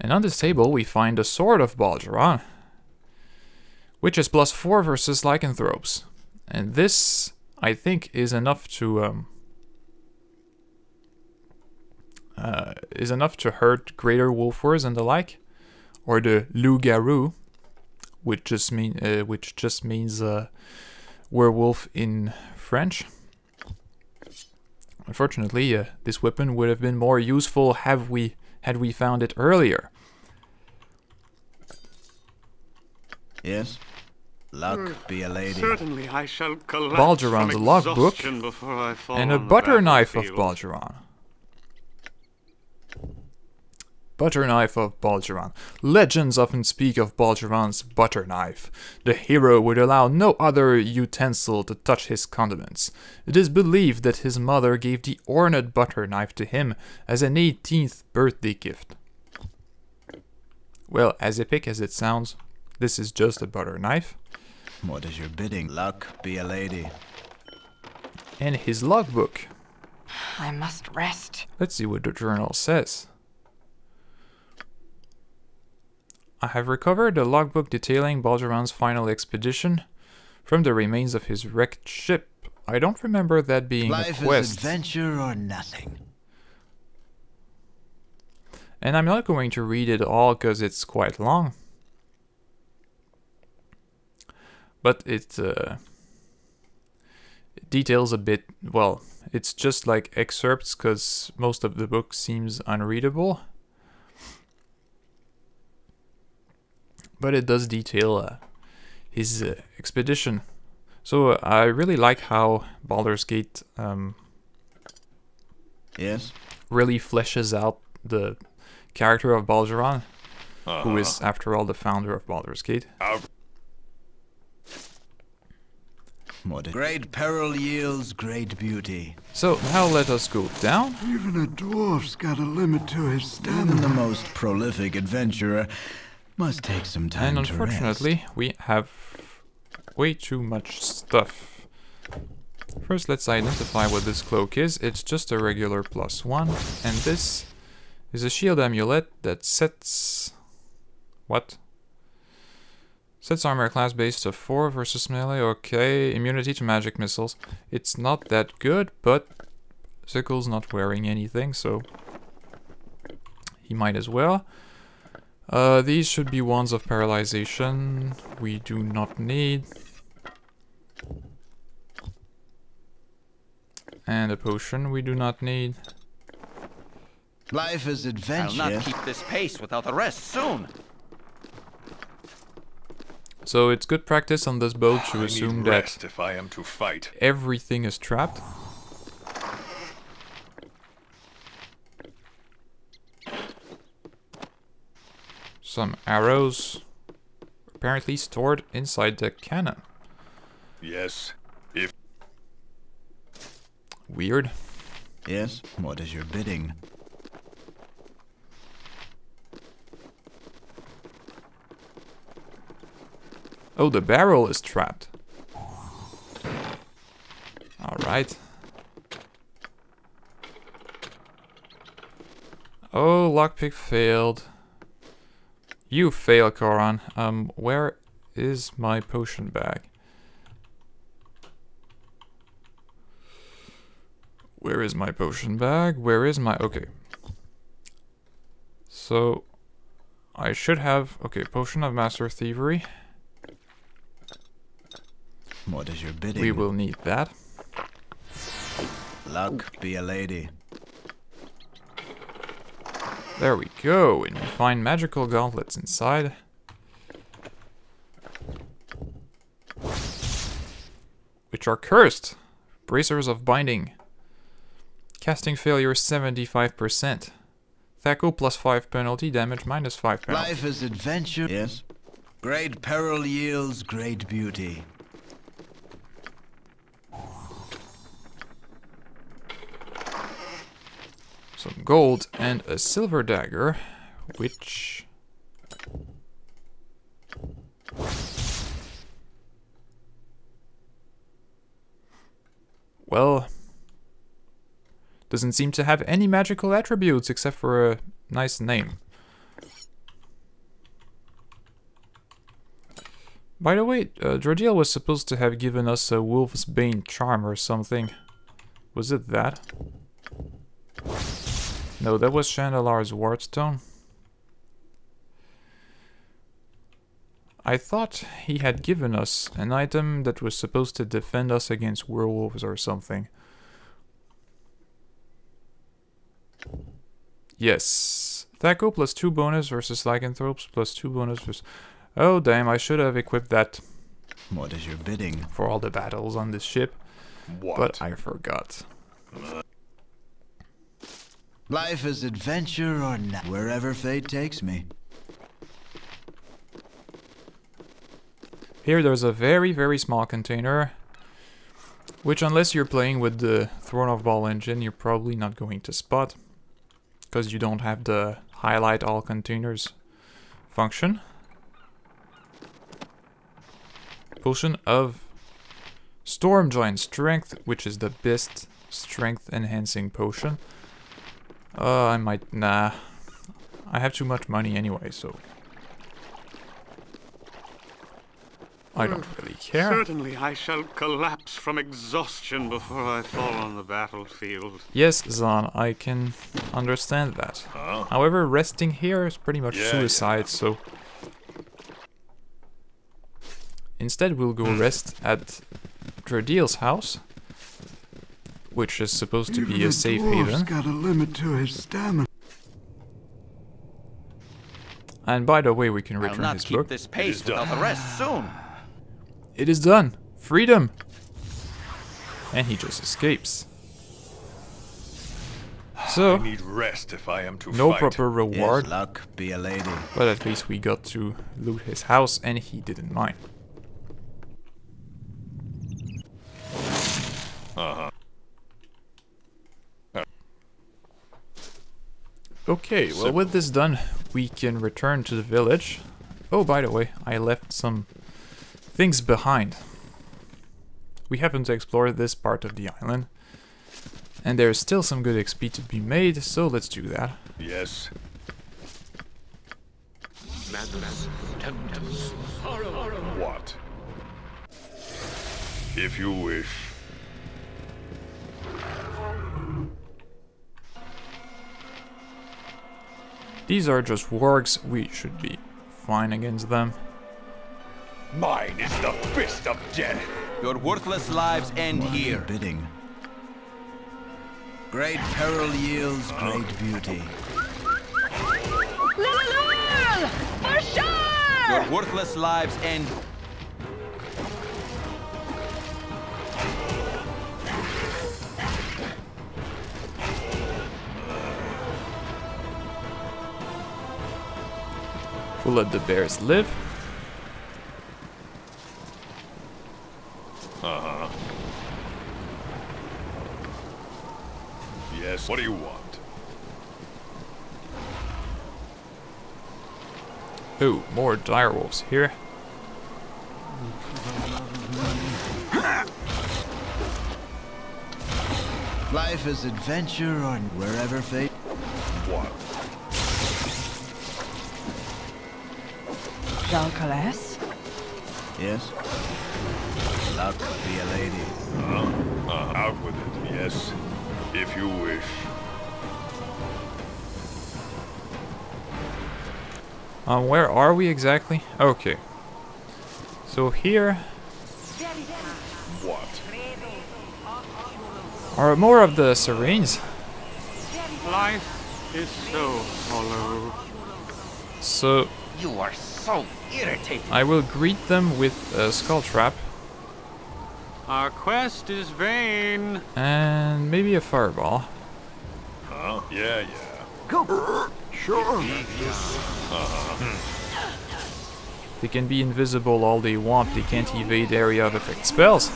And on this table we find the Sword of Balduran, which is plus 4 versus Lycanthropes. And this, I think, is enough to... Um, uh, is enough to hurt greater wolfweres and the like, or the loup-garou, which just mean uh, which just means uh, werewolf in French. Unfortunately, uh, this weapon would have been more useful have we had we found it earlier. Yes? Luck hmm. be a lady. Certainly I shall collapse Balduran's from logbook exhaustion before I fall and a butter knife of battlefield. Butter knife of Balduran. Legends often speak of Balduran's butter knife. The hero would allow no other utensil to touch his condiments. It is believed that his mother gave the ornate butter knife to him as an 18th birthday gift. Well, as epic as it sounds, this is just a butter knife. What is your bidding? Luck be a lady. And his logbook. I must rest. Let's see what the journal says. I have recovered a logbook detailing Balduran's final expedition from the remains of his wrecked ship. I don't remember that being Life a is quest. adventure or nothing. And I'm not going to read it all because it's quite long. But it uh, details a bit, well, it's just like excerpts because most of the book seems unreadable. But it does detail uh, his uh, expedition. So uh, I really like how Baldur's Gate um, Yes? really fleshes out the character of Balduran, who is, after all, the founder of Baldur's Gate. What is Great peril yields great beauty. So now let us go down. Even a dwarf's got a limit to his Even stamina. the most prolific adventurer must take some time And unfortunately, we have way too much stuff. First, let's identify what this cloak is. It's just a regular plus one. And this is a shield amulet that sets... What? Sets armor class based to 4 versus melee. Okay, immunity to magic missiles. It's not that good, but Sickle's not wearing anything, so he might as well. Uh, these should be ones of paralyzation. We do not need. And a potion we do not need. Life is adventure. I'll not keep this pace without a rest soon. So it's good practice on this boat to assume that if I am to fight. everything is trapped. Some arrows apparently stored inside the cannon. Yes. If Weird. Yes? What is your bidding? Oh, the barrel is trapped. Alright. Oh, lockpick failed. You fail, Coran. Um, where is my potion bag? Where is my potion bag? Where is my... Okay. So, I should have... Okay, potion of master thievery. What is your bidding? We will need that. Luck be a lady. There we go, and we find magical gauntlets inside. Which are cursed. Bracers of binding. Casting failure 75%. Thaco plus 5 penalty, damage minus 5 penalty. Life is adventure. Yes? Great peril yields great beauty. some gold and a silver dagger, which... Well, doesn't seem to have any magical attributes except for a nice name. By the way, uh, was supposed to have given us a Wolf's Bane charm or something. Was it that? No, that was Chandelar's Wardstone. I thought he had given us an item that was supposed to defend us against werewolves or something. Yes. Thaco plus 2 bonus versus Lycanthropes plus 2 bonus versus... Oh damn, I should have equipped that What is your bidding? for all the battles on this ship, What? but I forgot. Life is adventure or not, wherever fate takes me. Here there's a very, very small container, which unless you're playing with the Throne of Bhaal engine, you're probably not going to spot, because you don't have the highlight all containers function. Potion of Storm Giant Strength, which is the best strength enhancing potion. Uh, I might, nah. I have too much money anyway, so I don't really care. Certainly I shall collapse from exhaustion before I fall on the battlefield. Yes, Xan, I can understand that. Huh? However, resting here is pretty much Yeah, suicide, so... Instead, we'll go rest at Dradeel's house, which is supposed to be Even a a safe dwarf's haven. got a limit to his stamina. And by the way, we can I'll return not his keep book. this pace is without the rest soon. It is done! Freedom! And he just escapes. So, I need rest if I am to no fight. proper reward, Yes, luck, be a lady. but at least we got to loot his house and he didn't mind. Uh-huh. Okay, well with this done, we can return to the village. Oh, by the way, I left some things behind. We happen to explore this part of the island. And there's still some good XP to be made, so let's do that. Yes. What? If you wish. These are just wargs, we should be fine against them. Mine is the fist of death. Your worthless lives end What is your here. bidding? Great peril yields great beauty. Lilulul! For sure! Your worthless lives end. We'll let the bears live. Uh-huh. Yes. What do you want? Oh, more direwolves here. Life is adventure on wherever fate. What? Jean Yes. Luck, be a lady. Uh, uh, out with it. Yes. If you wish. Um, where are we exactly? Okay. So here What? are more of the Sirines. Life is so hollow. So You are so irritating. I will greet them with a skull trap Our quest is vain. and maybe a fireball. Huh? Yeah, yeah. Go. Sure. They can be invisible all they want, they can't evade area of effect spells.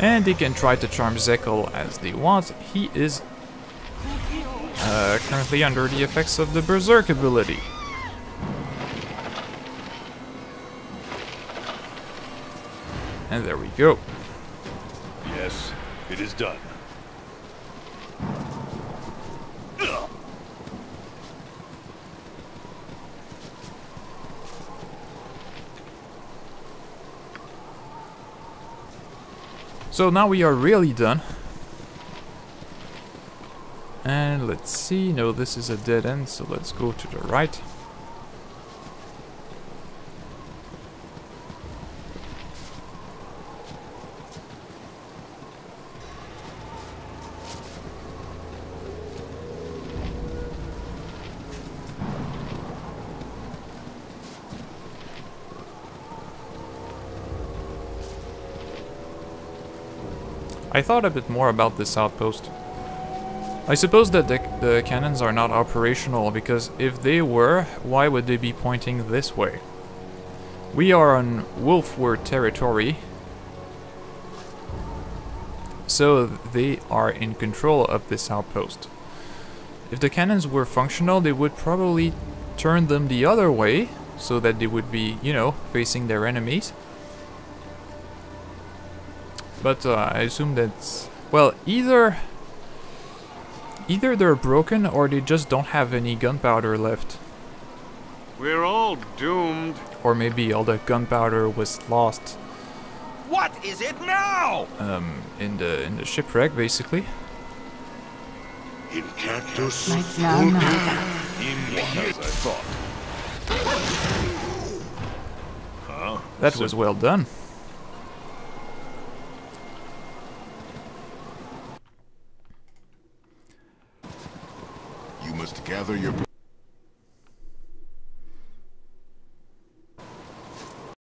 And they can try to charm Zeckul as they want. He is uh, currently under the effects of the Berserk ability. And there we go. Yes, it is done. So now we are really done. Let's see, no this is a dead end, so let's go to the right. I thought a bit more about this outpost. I suppose that the, the cannons are not operational because if they were, why would they be pointing this way? We are on Wolfwere territory, so they are in control of this outpost. If the cannons were functional, they would probably turn them the other way, so that they would be, you know, facing their enemies. But uh, I assume that's... Well, either... Either they're broken or they just don't have any gunpowder left. We're all doomed. Or maybe all the gunpowder was lost What is it now? um, in the in the shipwreck, basically. In cactus. Lights now, now. As I thought. Huh? That was well done. You must gather your